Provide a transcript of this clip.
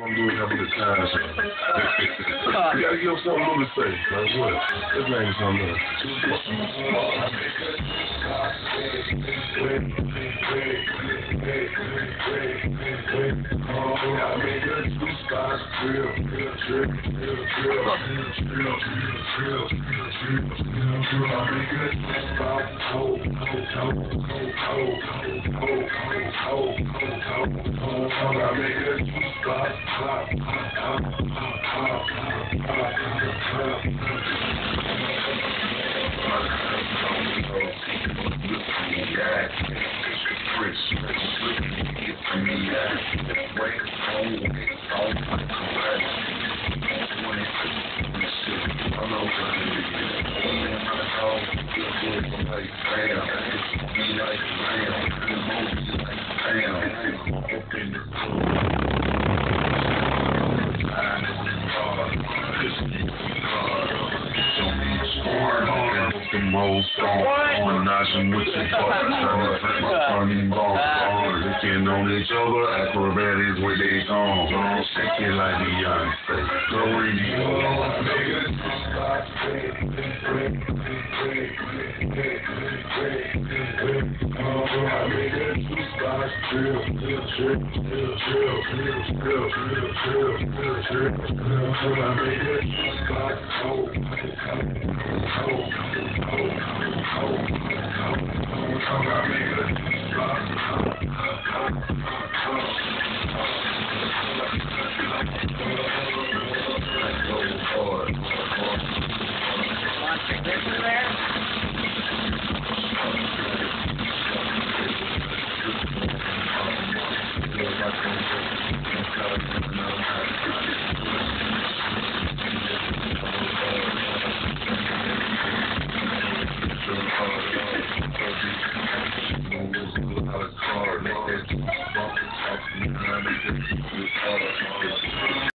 I'm doing have a good time. you gotta give something new to say. Like what? Let's name something else. The most on notching with the fuck, turning ball, licking on each other, acrobatics with their tongues, shake it like Beyonce, go Make that